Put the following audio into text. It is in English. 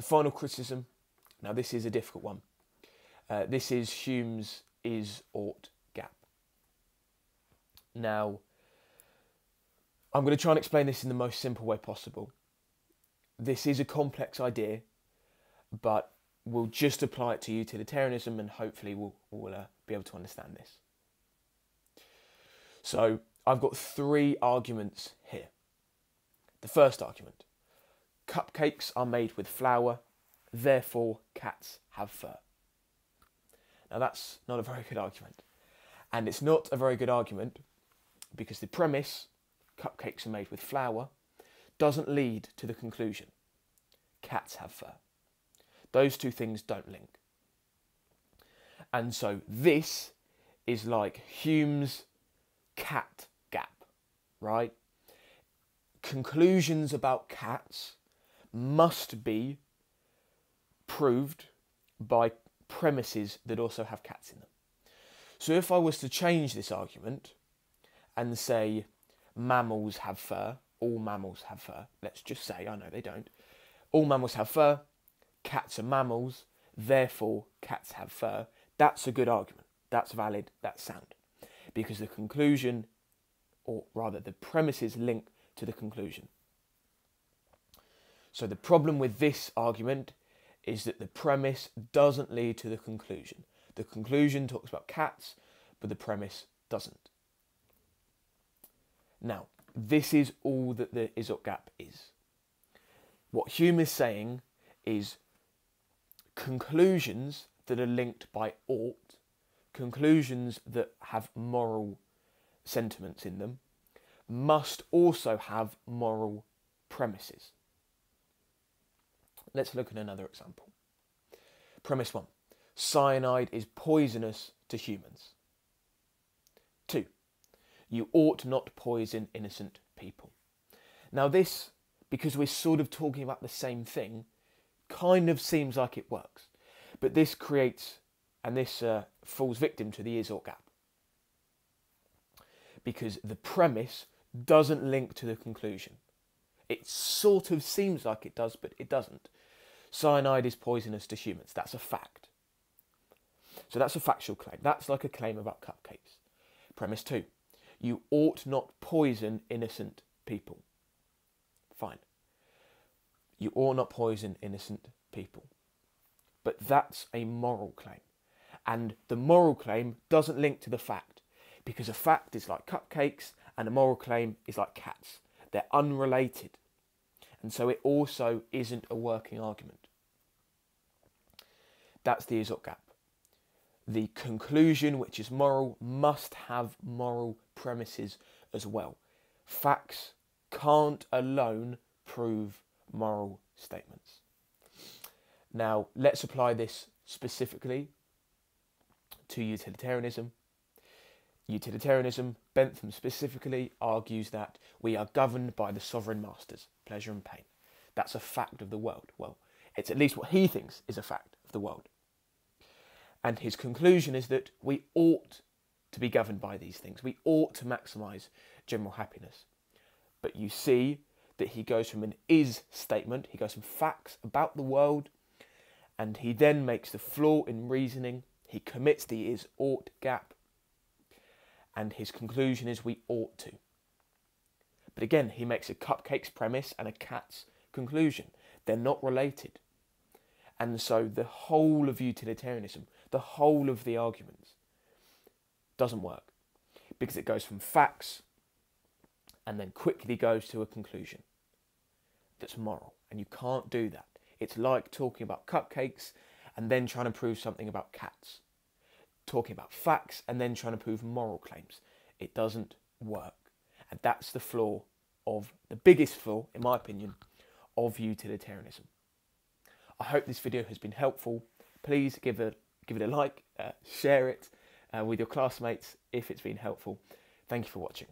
The final criticism, now this is a difficult one. Uh, this is Hume's is ought gap. Now, I'm going to try and explain this in the most simple way possible. This is a complex idea, but we'll just apply it to utilitarianism and hopefully we'll, we'll uh, be able to understand this. So, I've got three arguments here. The first argument cupcakes are made with flour, therefore cats have fur. Now, that's not a very good argument. And it's not a very good argument because the premise, cupcakes are made with flour, doesn't lead to the conclusion, cats have fur. Those two things don't link. And so this is like Hume's cat gap, right? Conclusions about cats must be proved by premises that also have cats in them. So if I was to change this argument and say mammals have fur, all mammals have fur, let's just say, I know they don't, all mammals have fur, cats are mammals, therefore cats have fur, that's a good argument. That's valid, that's sound. Because the conclusion, or rather the premises link to the conclusion. So the problem with this argument is that the premise doesn't lead to the conclusion. The conclusion talks about cats, but the premise doesn't. Now, this is all that the is-ought gap is. What Hume is saying is conclusions that are linked by ought, conclusions that have moral sentiments in them, must also have moral premises. Let's look at another example. Premise one cyanide is poisonous to humans. Two, you ought not poison innocent people. Now, this, because we're sort of talking about the same thing, kind of seems like it works. But this creates, and this uh, falls victim to the ought gap. Because the premise doesn't link to the conclusion. It sort of seems like it does, but it doesn't. Cyanide is poisonous to humans. That's a fact. So that's a factual claim. That's like a claim about cupcakes. Premise two you ought not poison innocent people. Fine. You ought not poison innocent people. But that's a moral claim. And the moral claim doesn't link to the fact because a fact is like cupcakes and a moral claim is like cats. They're unrelated. And so it also isn't a working argument. That's the ought gap. The conclusion, which is moral, must have moral premises as well. Facts can't alone prove moral statements. Now, let's apply this specifically to utilitarianism. Utilitarianism, Bentham specifically, argues that we are governed by the sovereign masters, pleasure and pain. That's a fact of the world. Well, it's at least what he thinks is a fact of the world. And his conclusion is that we ought to be governed by these things. We ought to maximise general happiness. But you see that he goes from an is statement, he goes from facts about the world, and he then makes the flaw in reasoning. He commits the is ought gap, and his conclusion is we ought to. But again, he makes a cupcake's premise and a cat's conclusion. They're not related. And so the whole of utilitarianism, the whole of the arguments, doesn't work because it goes from facts and then quickly goes to a conclusion that's moral. And you can't do that. It's like talking about cupcakes and then trying to prove something about cats. Talking about facts and then trying to prove moral claims. It doesn't work. And that's the flaw of the biggest flaw, in my opinion, of utilitarianism. I hope this video has been helpful. Please give it give it a like, uh, share it uh, with your classmates if it's been helpful. Thank you for watching.